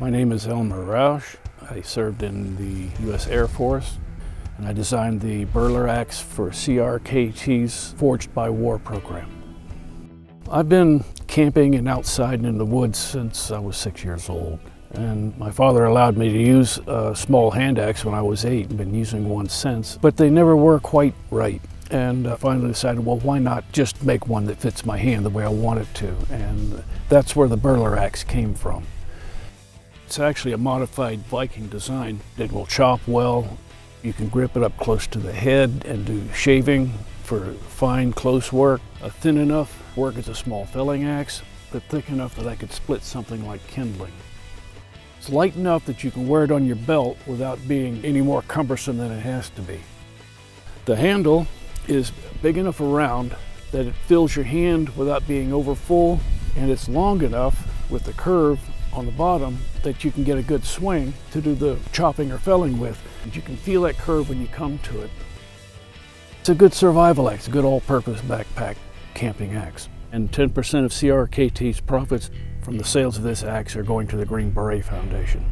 My name is Elmer Roush. I served in the U.S. Air Force and I designed the Birler axe for CRKT's Forged by War program. I've been camping and outside in the woods since I was six years old. And my father allowed me to use a small hand axe when I was eight. I've been using one since, but they never were quite right. And I finally decided, well, why not just make one that fits my hand the way I want it to? And that's where the Birler axe came from. It's actually a modified Viking design. It will chop well. You can grip it up close to the head and do shaving for fine, close work. A thin enough work as a small felling axe, but thick enough that I could split something like kindling. It's light enough that you can wear it on your belt without being any more cumbersome than it has to be. The handle is big enough around that it fills your hand without being over full, and it's long enough with the curve on the bottom that you can get a good swing to do the chopping or felling with. You can feel that curve when you come to it. It's a good survival axe, a good all-purpose backpack camping axe. And 10% of CRKT's profits from the sales of this axe are going to the Green Beret Foundation.